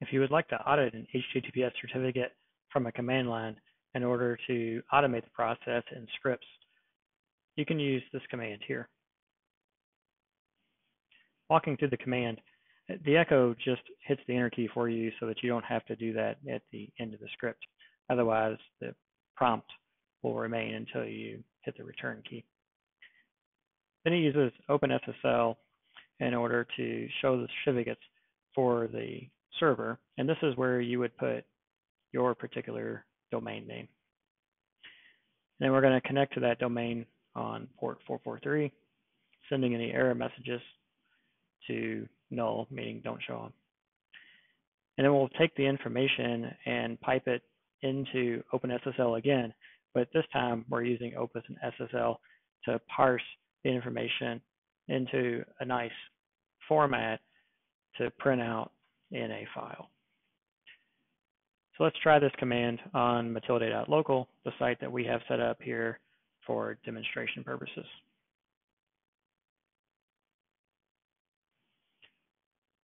If you would like to audit an HTTPS certificate from a command line in order to automate the process in scripts, you can use this command here. Walking through the command, the echo just hits the enter key for you so that you don't have to do that at the end of the script. Otherwise, the prompt will remain until you hit the return key. Then it uses OpenSSL in order to show the certificates for the server. And this is where you would put your particular domain name. Then we're going to connect to that domain on port 443, sending any error messages to null, meaning don't show them. And then we'll take the information and pipe it into OpenSSL again, but this time we're using OpenSSL to parse the information into a nice format to print out in a file. So let's try this command on mutillidae.local, the site that we have set up here for demonstration purposes.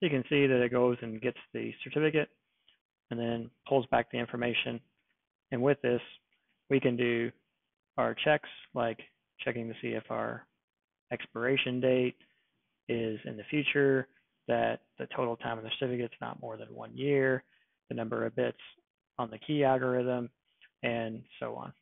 You can see that it goes and gets the certificate and then pulls back the information. And with this, we can do our checks like checking to see if our expiration date is in the future, that the total time of the certificate is not more than one year, the number of bits on the key algorithm, and so on.